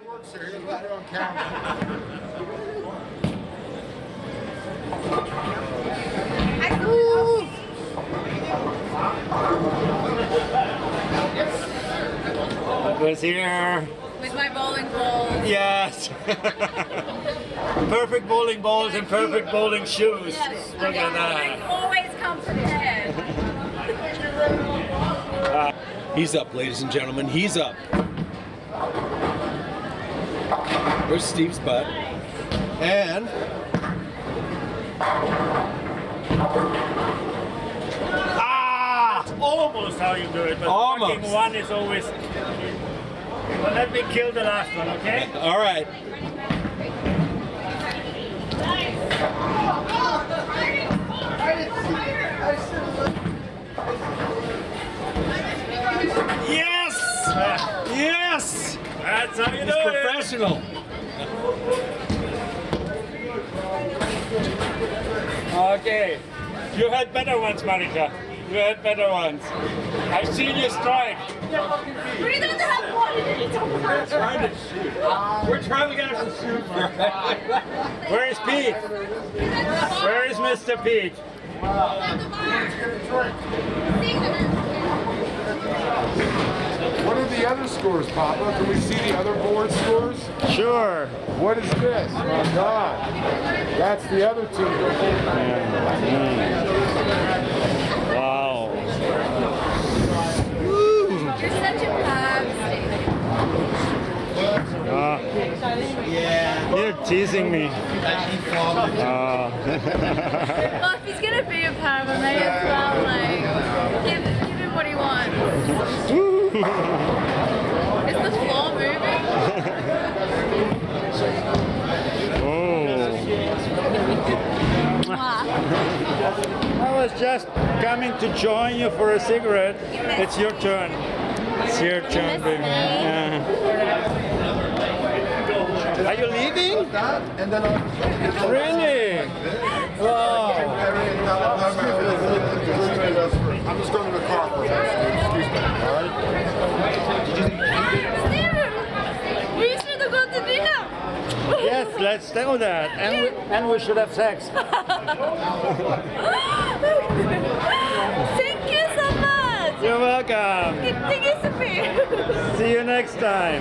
it works here. He doesn't put on camera. Was here. With my bowling ball. Yes. perfect bowling balls and perfect bowling shoes. Yes. Look at that. Always come prepared. Uh, he's up, ladies and gentlemen. He's up. There's Steve's butt. And Ah! Almost how you do it, but Almost. fucking one is always. Well, let me kill the last one, okay? all right. Yes! Yes! That's how you He's do it. professional. Okay. You had better ones, Marica. You had better ones. I've seen you strike. We don't have one. Trying to shoot. We're trying to get us to shoot. Where is Pete? Where is Mr. Pete? What are the other scores, Papa? Can we see the other board scores? Sure. What is this? My God. That's the other team. Wow. You're such a pab, Ah. You're teasing me. Ah. Well, if he's gonna be a pab, I may as well like give, give him what he wants. Is the floor moving? Oh. I was just coming to join you for a cigarette. It's your turn. It's your turn, baby. Yeah. Are you leaving? And then I'll... Really? Wow. I'm just going to the car for a second. Excuse me. All right? Steven, we should go to dinner. Yes, let's do that. And we, and we should have sex. Thank you so much. You're welcome. You so much. See you next time.